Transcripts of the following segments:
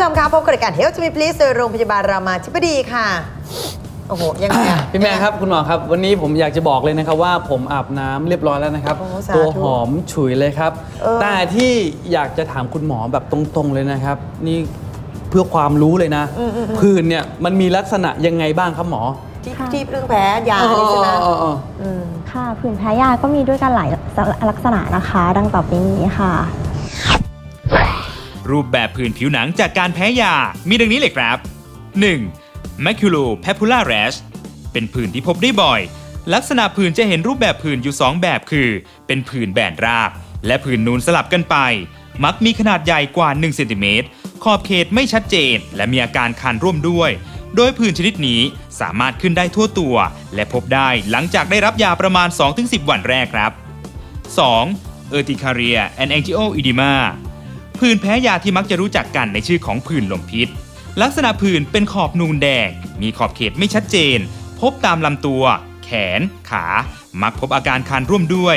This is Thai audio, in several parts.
ชมคะพบกับรายการเฮลท์มีพลีสโดยโรงพยาบาลรามาธิบดีค่ะ โอ้โห ยังไงอะ พี่แม่ครับคุณหมอครับ วันนี้ผมอยากจะบอกเลยนะครับว่าผมอาบน้ำเรียบร้อยแล้วนะครับ โอ้สาธุตัวหอมฉุยเลยครับ เออ แต่ที่อยากจะถามคุณหมอแบบตรงๆเลยนะครับ นี่เพื่อความรู้เลยนะผื่นเนี่ยมันมีลักษณะยังไงบ้างครับหมอที่ที่เรื่องแพ้ยานี่ใช่ไหมอ๋ออ๋ออ๋ออืมค่ะผื่นแพ้ยาก็มีด้วยกันหลายลักษณะนะคะ ดังต่อไปนี้ค่ะ รูปแบบผื่นผิวหนังจากการแพ้ยา มีดังนี้เลยครับ 1. maculopapular rash เป็นผื่นที่พบได้บ่อย ลักษณะผื่นจะเห็นรูปแบบผื่นอยู่ 2 แบบคือ เป็นผื่นแบนราบและผื่นนูนสลับกันไป มักมีขนาดใหญ่กว่า1เซนติเมตรขอบเขตไม่ชัดเจน และมีอาการคันร่วมด้วย โดยผื่นชนิดนี้สามารถขึ้นได้ทั่วตัว และพบได้หลังจากได้รับยาประมาณ 2-10 วันแรกครับ 2. Urticaria and angioedema ผื่นแพ้ยาที่มักจะรู้จักกันในชื่อของผื่นลมพิษ ลักษณะผื่นเป็นขอบนูนแดง มีขอบเขตไม่ชัดเจน พบตามลำตัว แขน ขา มักพบอาการคันร่วมด้วย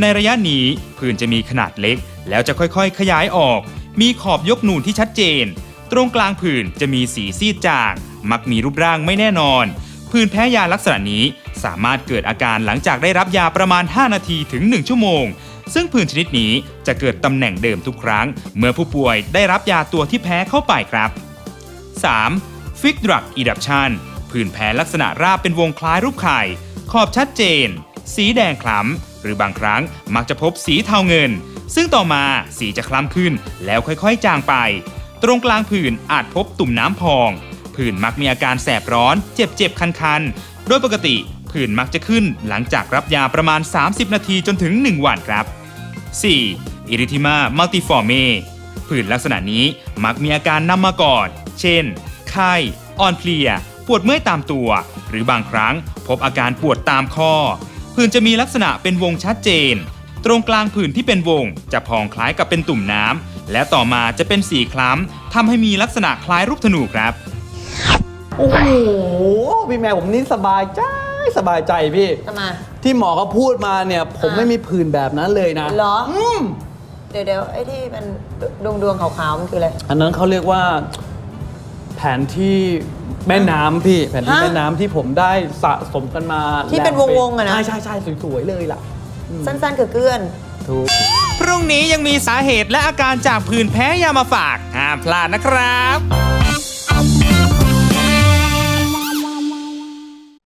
ในระยะนี้ผื่นจะมีขนาดเล็ก แล้วจะค่อยๆ ขยายออก มีขอบยกนูนที่ชัดเจน ตรงกลางผื่นจะมีสีซีดจาง มักมีรูปร่างไม่แน่นอนผื่นแพ้ยาลักษณะนี้สามารถเกิดอาการหลังจากได้รับยาประมาณ 5 นาทีถึง 1 ชั่วโมง ซึ่งผื่นชนิดนี้จะเกิดตำแหน่งเดิมทุกครั้ง เมื่อผู้ป่วยได้รับยาตัวที่แพ้เข้าไปครับ 3. Fig Drug Eruption ผื่นแพ้ลักษณะราบเป็นวงคล้ายรูปไข่ ขอบชัดเจน สีแดงคล้ำ หรือบางครั้งมักจะพบสีเทาเงิน ซึ่งต่อมาสีจะคล้ำขึ้นแล้วค่อยๆ จางไป ตรงกลางผื่นอาจพบตุ่มน้ำพอง ผื่นมักมีอาการแสบร้อน เจ็บๆ คันๆ โดยปกติ ผื่นมักจะขึ้น หลังจากรับยาประมาณ 30 นาทีจนถึง 1 วันครับ 4. Erythema multiforme ผื่นลักษณะนี้มักมีอาการนำมาก่อน เช่น ไข้ อ่อนเพลีย ปวดเมื่อยตามตัว หรือบางครั้งพบอาการปวดตามข้อ ผื่นจะมีลักษณะเป็นวงชัดเจน ตรงกลางผื่นที่เป็นวง จะพองคล้ายกับเป็นตุ่มน้ำ และต่อมาจะเป็นสีคล้ำทำให้มีลักษณะคล้ายรูปธนูครับ โอ้โห พี่แม่ผมนี่สบายจ้า ใจสบายใจพี่ ทำไมที่หมอเขาพูดมาเนี่ย ผมอ่าไม่มีผื่นแบบนั้นเลยนะเหรออืมเดี๋ยวเดี๋ยวไอ้ที่มันดวงดวงๆขาวๆมันคืออะไร อันนั้นเขาเรียกว่า แผนที่แม่น้ำพี่ แผนที่ฮะ แม่น้ำที่ผมได้สะสมกันมาที่เป็นแล้ววงๆอะนะ ใช่ใช่ใช่สวยๆเลยล่ะสั้นๆเกื้อน ถูก พรุ่งนี้ยังมีสาเหตุและอาการจากผื่นแพ้ยามาฝากห้ามพลาดนะครับ